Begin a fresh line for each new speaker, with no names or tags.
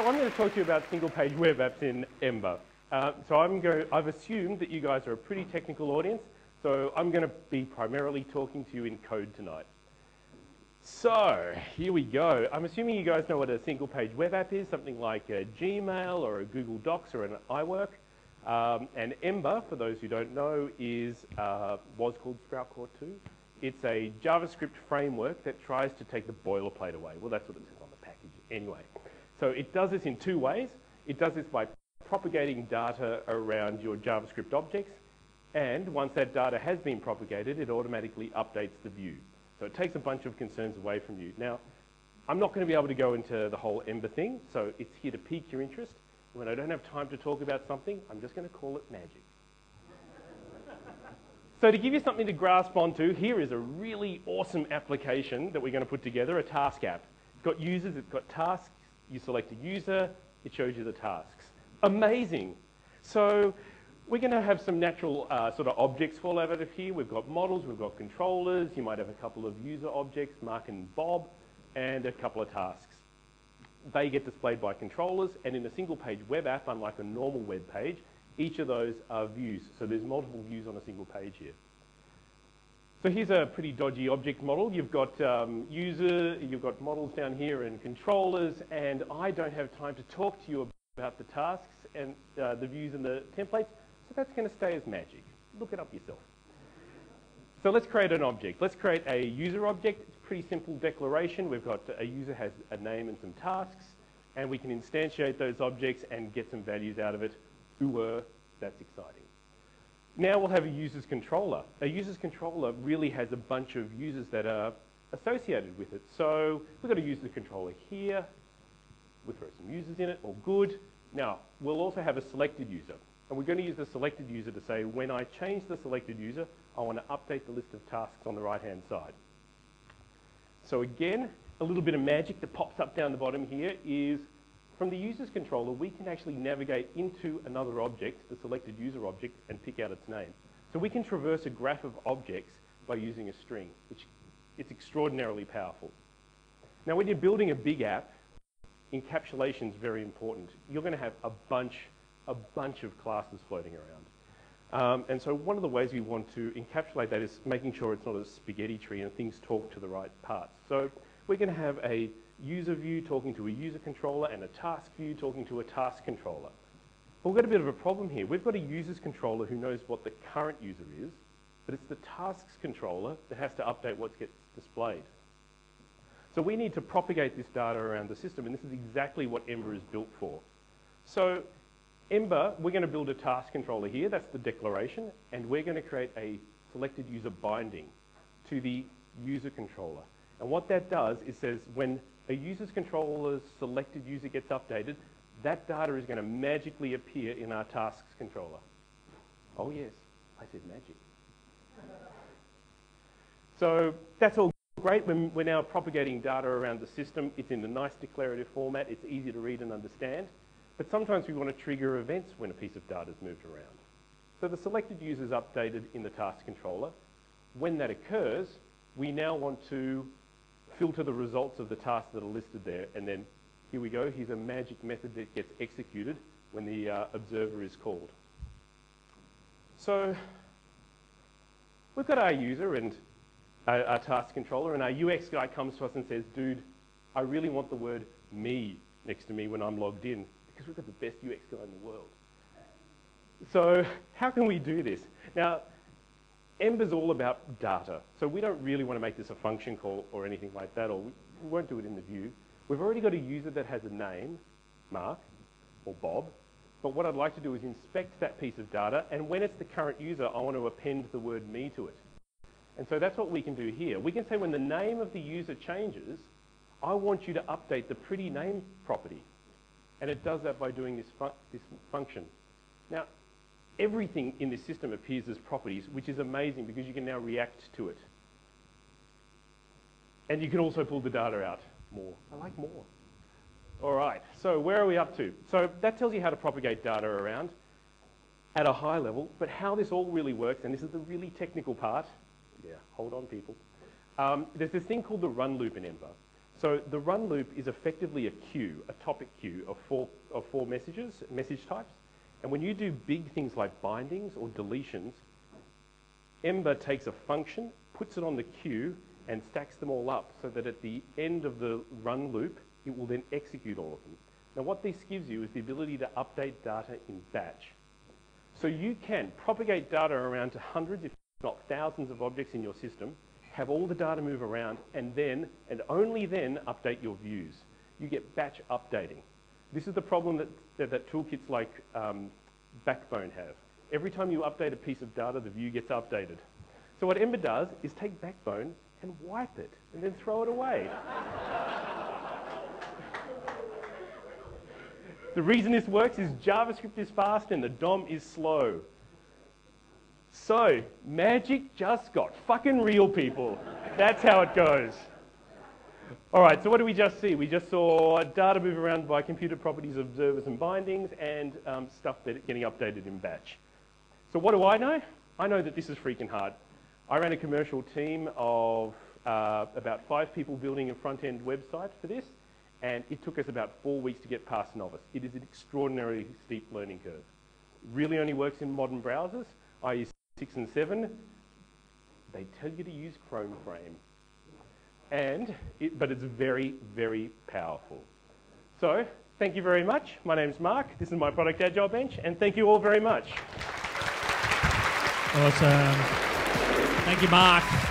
So I'm going to talk to you about single-page web apps in Ember. Uh, so I'm going, I've assumed that you guys are a pretty technical audience, so I'm going to be primarily talking to you in code tonight. So here we go. I'm assuming you guys know what a single-page web app is, something like a Gmail or a Google Docs or an iWork. Um, and Ember, for those who don't know, is uh, was called SproutCore 2. It's a JavaScript framework that tries to take the boilerplate away. Well, that's what it says on the package anyway. So it does this in two ways. It does this by propagating data around your JavaScript objects, and once that data has been propagated, it automatically updates the view. So it takes a bunch of concerns away from you. Now, I'm not going to be able to go into the whole Ember thing, so it's here to pique your interest. When I don't have time to talk about something, I'm just going to call it magic. so to give you something to grasp onto, here is a really awesome application that we're going to put together, a task app. It's got users, it's got tasks, you select a user, it shows you the tasks. Amazing. So we're going to have some natural uh, sort of objects fall out of here. We've got models, we've got controllers, you might have a couple of user objects, Mark and Bob, and a couple of tasks. They get displayed by controllers, and in a single page web app, unlike a normal web page, each of those are views. So there's multiple views on a single page here. So here's a pretty dodgy object model. You've got um, user, you've got models down here and controllers, and I don't have time to talk to you about the tasks and uh, the views and the templates, so that's going to stay as magic. Look it up yourself. So let's create an object. Let's create a user object. It's a pretty simple declaration. We've got a user has a name and some tasks, and we can instantiate those objects and get some values out of it. Ooh, that's exciting. Now we'll have a user's controller. A user's controller really has a bunch of users that are associated with it. So we've got a user controller here. We'll throw some users in it, all good. Now, we'll also have a selected user. And we're going to use the selected user to say, when I change the selected user, I want to update the list of tasks on the right-hand side. So again, a little bit of magic that pops up down the bottom here is from the user's controller, we can actually navigate into another object, the selected user object, and pick out its name. So we can traverse a graph of objects by using a string, which is extraordinarily powerful. Now, when you're building a big app, encapsulation is very important. You're going to have a bunch, a bunch of classes floating around. Um, and so one of the ways we want to encapsulate that is making sure it's not a spaghetti tree and things talk to the right parts. So we're going to have a user view talking to a user controller and a task view talking to a task controller. But we've got a bit of a problem here. We've got a user's controller who knows what the current user is, but it's the tasks controller that has to update what gets displayed. So we need to propagate this data around the system, and this is exactly what Ember is built for. So Ember, we're going to build a task controller here, that's the declaration, and we're going to create a selected user binding to the user controller. And what that does is says when a user's controller's selected user gets updated, that data is going to magically appear in our tasks controller. Oh yes, I said magic. So that's all great. We're now propagating data around the system, it's in a nice declarative format. It's easy to read and understand. But sometimes we want to trigger events when a piece of data is moved around. So the selected user is updated in the task controller. When that occurs, we now want to filter the results of the tasks that are listed there, and then here we go. Here's a magic method that gets executed when the uh, observer is called. So we've got our user and our, our, task controller, and our UX guy comes to us and says, dude, I really want the word me next to me when I'm logged in, because we've got the best UX guy in the world. So how can we do this? Now, Ember's all about data. So we don't really want to make this a function call or anything like that, or we won't do it in the view. We've already got a user that has a name, Mark or Bob, but what I'd like to do is inspect that piece of data, and when it's the current user, I want to append the word me to it. And so that's what we can do here. We can say when the name of the user changes, I want you to update the pretty name property. And it does that by doing this, this function. Now, everything in this system appears as properties, which is amazing because you can now react to it. And you can also pull the data out more. I like more. All right, so where are we up to? So that tells you how to propagate data around at a high level, but how this all really works, and this is the really technical part. Yeah, hold on, people. Um, there's this thing called the run loop in Ember. So the run loop is effectively a queue, a topic queue of four, of four messages, message types. And when you do big things like bindings or deletions, Ember takes a function, puts it on the queue, and stacks them all up so that at the end of the run loop, it will then execute all of them. Now what this gives you is the ability to update data in batch. So you can propagate data around to hundreds, if not thousands of objects in your system, have all the data move around, and then, and only then, update your views. You get batch updating. This is the problem that, that, that toolkits like um, Backbone have. Every time you update a piece of data, the view gets updated. So what Ember does is take Backbone and wipe it, and then throw it away. the reason this works is JavaScript is fast and the DOM is slow. So, magic just got fucking real, people. That's how it goes. All right, so what do we just see? We just saw data move around by computed properties, observers, and bindings, and um, stuff that getting updated in batch. So what do I know? I know that this is freaking hard. I ran a commercial team of uh, about five people building a front-end website for this, and it took us about four weeks to get past novice. It is an extraordinarily steep learning curve. It really only works in modern browsers. I use 6 and 7. They tell you to use Chrome Frame. And it, but it's very, very powerful. So, thank you very much. My name's Mark. This is my product Agile Bench, and thank you all very much.
Awesome. Thank you, Mark.